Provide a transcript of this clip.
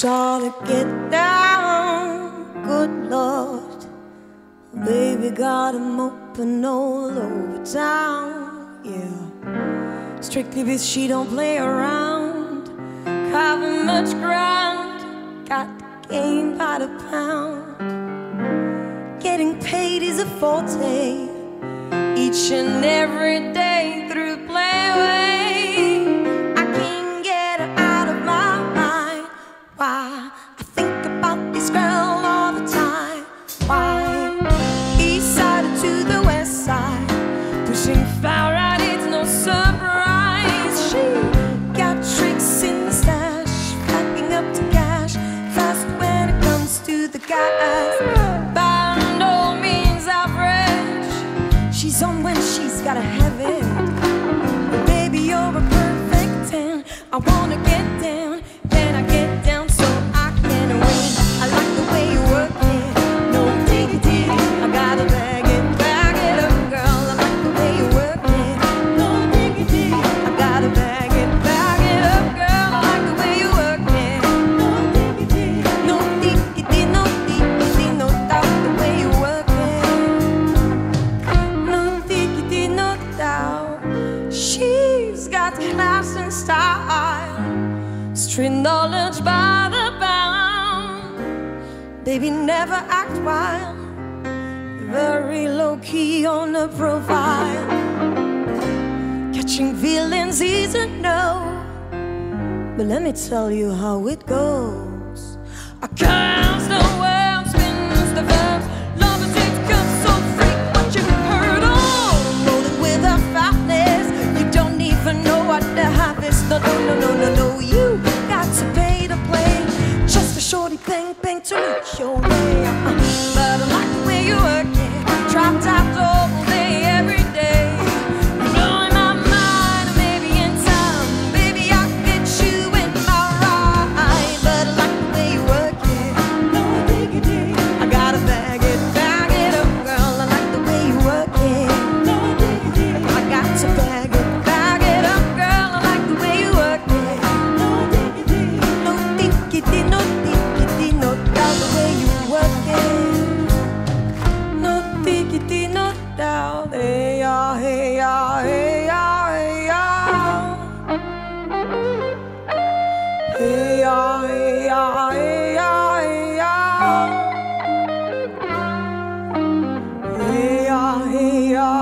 Charlotte, get down, good Lord. Baby got 'em open all over town, yeah. Strictly because she don't play around, covering much ground, got the game by the pound. Getting paid is a forte, each and every day Why? I think about this girl all the time. Why? East side to the west side, pushing far right, it's no surprise. She got tricks in the stash, packing up to cash, fast when it comes to the. By no means average, she's on when she's gotta have it. Baby, you're a perfect ten. I wanna get down, street knowledge by the pound. Baby, never act wild, very low key on the profile. Catching feelings is a no, but let me tell you how it goes. I counts bang to Yeah, hey, yeah, hey, yeah, hey, yeah. Hey, yeah, hey, hey,